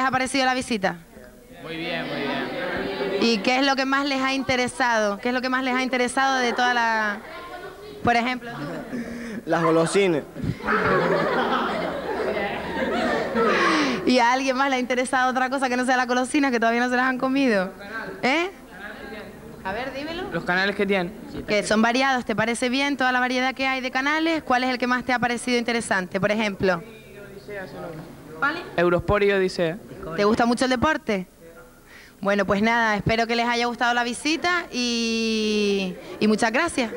ha parecido la visita? Muy bien, muy bien. ¿Y qué es lo que más les ha interesado? ¿Qué es lo que más les ha interesado de toda la... Por ejemplo, tú? Las golosinas. ¿Y a alguien más le ha interesado otra cosa que no sea la colosina que todavía no se las han comido? ¿Eh? A ver, dímelo. Los canales que tienen. Que son variados, ¿te parece bien toda la variedad que hay de canales? ¿Cuál es el que más te ha parecido interesante, por ejemplo? ¿Cuál? Eurosport y Odisea. ¿Te gusta mucho el deporte? Bueno, pues nada, espero que les haya gustado la visita y, y muchas gracias.